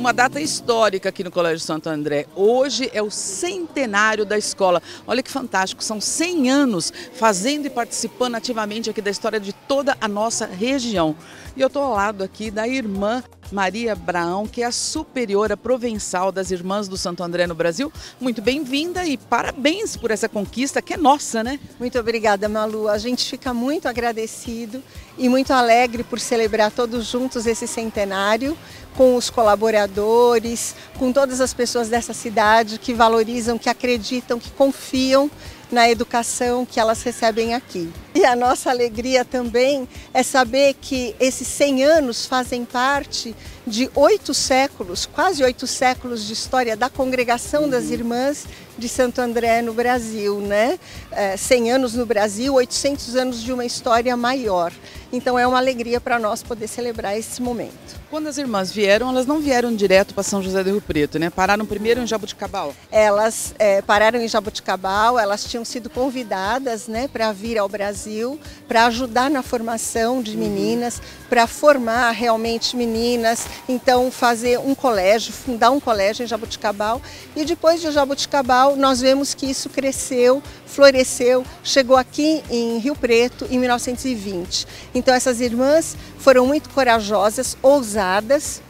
uma data histórica aqui no Colégio Santo André. Hoje é o centenário da escola. Olha que fantástico, são 100 anos fazendo e participando ativamente aqui da história de toda a nossa região. E eu estou ao lado aqui da irmã Maria Braão, que é a superiora provençal das Irmãs do Santo André no Brasil. Muito bem-vinda e parabéns por essa conquista que é nossa, né? Muito obrigada, Malu. A gente fica muito agradecido e muito alegre por celebrar todos juntos esse centenário com os colaboradores, com todas as pessoas dessa cidade que valorizam, que acreditam, que confiam na educação que elas recebem aqui. E a nossa alegria também é saber que esses 100 anos fazem parte de oito séculos, quase oito séculos de história da congregação das uhum. irmãs de Santo André no Brasil, né? É, 100 anos no Brasil, 800 anos de uma história maior. Então é uma alegria para nós poder celebrar esse momento. Quando as irmãs vieram, elas não vieram direto para São José do Rio Preto, né? Pararam primeiro em Jabuticabal. Elas é, pararam em Jabuticabal, elas tinham sido convidadas, né, para vir ao Brasil, para ajudar na formação de uhum. meninas, uhum. para formar realmente meninas, então fazer um colégio, fundar um colégio em Jabuticabal. E depois de Jabuticabal, nós vemos que isso cresceu, floresceu, chegou aqui em Rio Preto em 1920. Então essas irmãs foram muito corajosas, ousadas,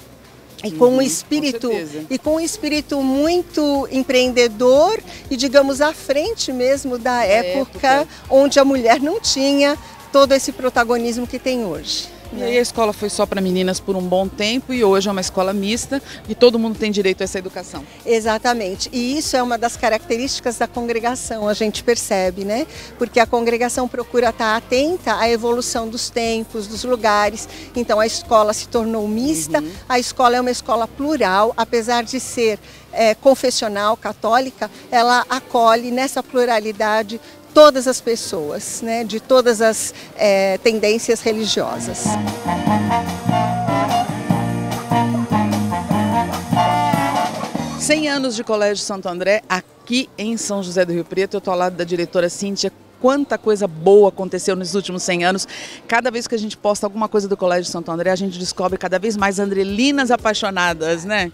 e com um uhum, espírito com e com um espírito muito empreendedor e digamos à frente mesmo da época, época onde a mulher não tinha todo esse protagonismo que tem hoje. E aí a escola foi só para meninas por um bom tempo e hoje é uma escola mista e todo mundo tem direito a essa educação. Exatamente. E isso é uma das características da congregação, a gente percebe, né? Porque a congregação procura estar atenta à evolução dos tempos, dos lugares. Então a escola se tornou mista, uhum. a escola é uma escola plural, apesar de ser é, confessional, católica, ela acolhe nessa pluralidade todas as pessoas, né, de todas as é, tendências religiosas. Cem anos de Colégio Santo André aqui em São José do Rio Preto. Eu estou ao lado da diretora Cíntia quanta coisa boa aconteceu nos últimos 100 anos. Cada vez que a gente posta alguma coisa do Colégio Santo André, a gente descobre cada vez mais andrelinas apaixonadas, né?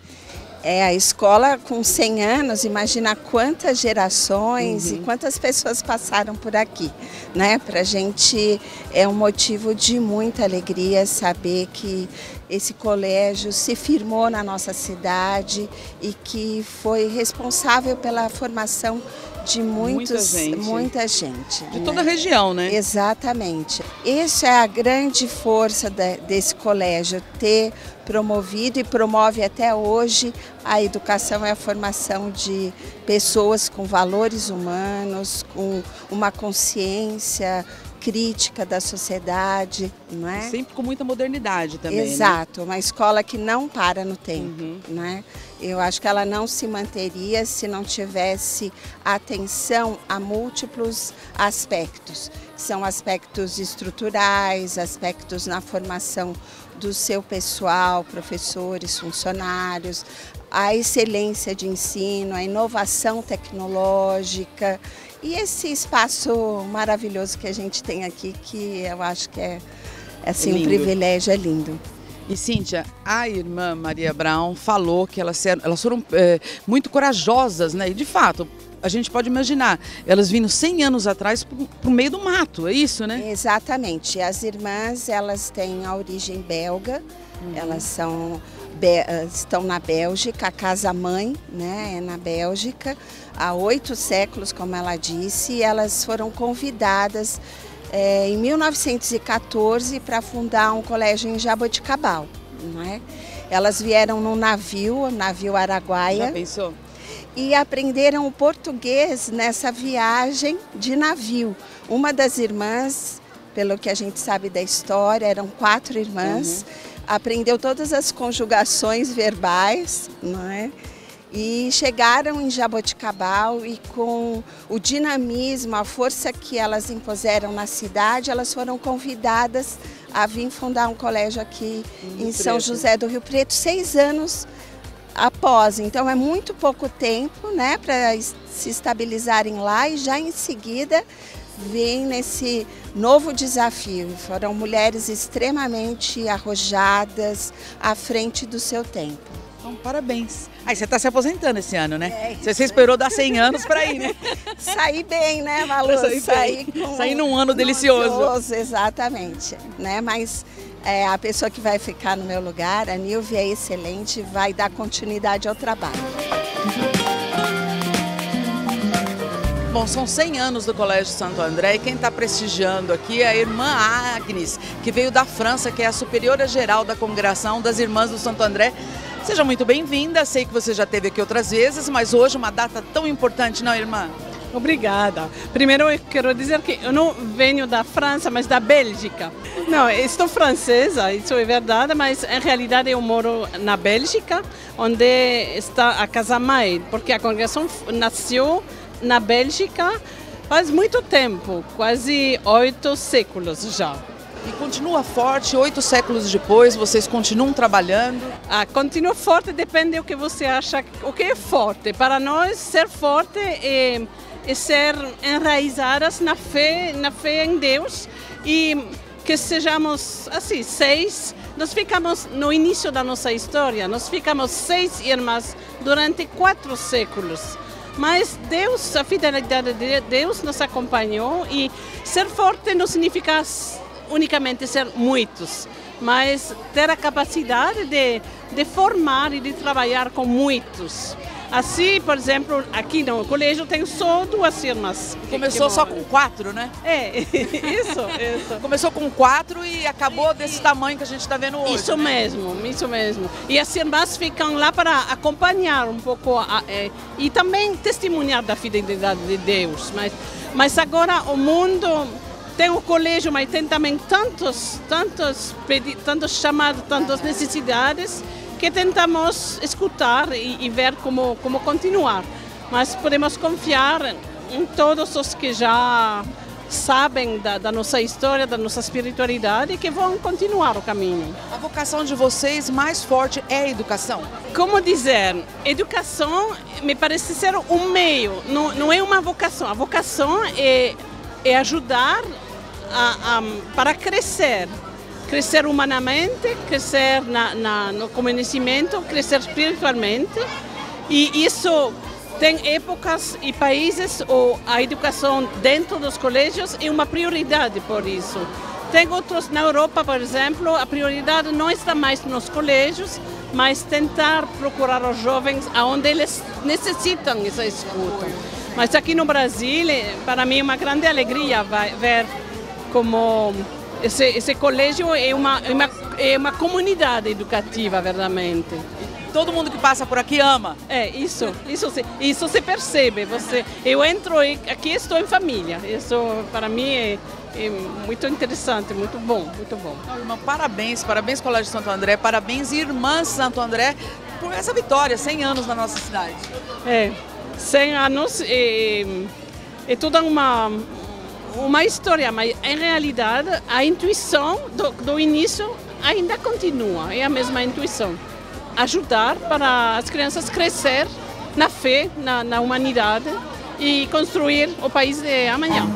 É, a escola com 100 anos, imagina quantas gerações uhum. e quantas pessoas passaram por aqui, né? Para a gente é um motivo de muita alegria saber que esse colégio se firmou na nossa cidade e que foi responsável pela formação de muitos, muita gente, muita gente de né? toda a região, né? Exatamente. Isso é a grande força de, desse colégio, ter promovido e promove até hoje a educação e a formação de pessoas com valores humanos, com uma consciência crítica da sociedade, não é? Sempre com muita modernidade também. Né? Exato, né? uma escola que não para no tempo, uhum. né? Eu acho que ela não se manteria se não tivesse atenção a múltiplos aspectos. São aspectos estruturais, aspectos na formação do seu pessoal, professores, funcionários, a excelência de ensino, a inovação tecnológica e esse espaço maravilhoso que a gente tem aqui, que eu acho que é assim, um privilégio, é lindo. E Cíntia, a irmã Maria Brown falou que elas, elas foram é, muito corajosas, né? E de fato, a gente pode imaginar, elas vindo 100 anos atrás para o meio do mato, é isso, né? Exatamente. As irmãs, elas têm a origem belga, uhum. elas são eh, estão na Bélgica, a casa mãe né, é na Bélgica, há oito séculos, como ela disse, e elas foram convidadas é, em 1914 para fundar um colégio em Jaboticabal. Né? Elas vieram num navio, navio Araguaia. Já pensou? E aprenderam o português nessa viagem de navio. Uma das irmãs, pelo que a gente sabe da história, eram quatro irmãs. Uhum aprendeu todas as conjugações verbais, não é? E chegaram em Jaboticabal e com o dinamismo, a força que elas impuseram na cidade, elas foram convidadas a vir fundar um colégio aqui em São José do Rio Preto, seis anos após. Então é muito pouco tempo né, para se estabilizarem lá e já em seguida vem nesse novo desafio. Foram mulheres extremamente arrojadas à frente do seu tempo. Então, parabéns. Aí você está se aposentando esse ano, né? É, você, esperou dar 100 anos para ir, né? Sair bem, né, Malu? Sair sair, com... Sair num ano delicioso. Exatamente, né? Mas é, a pessoa que vai ficar no meu lugar, a Nilvia é excelente, vai dar continuidade ao trabalho. Bom, são 100 anos do Colégio Santo André e quem está prestigiando aqui é a irmã Agnes, que veio da França, que é a superiora geral da Congregação das Irmãs do Santo André. Seja muito bem-vinda, sei que você já esteve aqui outras vezes, mas hoje uma data tão importante, não, irmã? Obrigada. Primeiro eu quero dizer que eu não venho da França, mas da Bélgica. Não, estou francesa, isso é verdade, mas em realidade eu moro na Bélgica, onde está a casa mãe, porque a congregação nasceu na Bélgica faz muito tempo, quase oito séculos já. Continua forte, oito séculos depois, vocês continuam trabalhando? Ah, continua forte, depende do que você acha, o que é forte. Para nós, ser forte é, é ser enraizadas na fé, na fé em Deus e que sejamos assim, seis. Nós ficamos no início da nossa história, nós ficamos seis irmãs durante quatro séculos. Mas Deus, a fidelidade de Deus nos acompanhou e ser forte não significa unicamente ser muitos, mas ter a capacidade de, de formar e de trabalhar com muitos. Assim, por exemplo, aqui no colégio tem só duas irmãs. Começou só com quatro, né? É, isso, isso. Começou com quatro e acabou desse tamanho que a gente está vendo hoje. Isso né? mesmo, isso mesmo. E as irmãs ficam lá para acompanhar um pouco a, é, e também testemunhar da fidelidade de Deus. Mas, mas agora o mundo tem o colégio, mas tem também tantos, tantos, tantos chamados, tantas necessidades que tentamos escutar e, e, ver como, como continuar. Mas podemos confiar em todos os que já sabem da, da, nossa história, da nossa espiritualidade e que vão continuar o caminho. A vocação de vocês mais forte é a educação? Como dizer, educação me parece ser um meio, não, não é uma vocação. A vocação é, é ajudar a, a, para crescer crescer humanamente, crescer na, na, no conhecimento, crescer espiritualmente. E isso tem épocas e países ou a educação dentro dos colégios é uma prioridade por isso. Tem outros na Europa, por exemplo, a prioridade não está mais nos colégios, mas tentar procurar os jovens aonde eles necessitam essa escuta. Mas aqui no Brasil, para mim é uma grande alegria ver como esse, esse colégio é uma, é uma, é uma comunidade educativa, verdadeiramente. Todo mundo que passa por aqui ama. É, isso, isso, se, isso se percebe. Você, eu entro e aqui estou em família. Isso para mim é, é muito interessante, muito bom, muito bom. Não, irmã, parabéns, parabéns Colégio Santo André, parabéns Irmãs Santo André por essa vitória, 100 anos na nossa cidade. É, 100 anos é, é toda uma, uma história, mas em realidade a intuição do, do início ainda continua, é a mesma intuição. Ajudar para as crianças crescer na fé, na, na humanidade e construir o país de amanhã.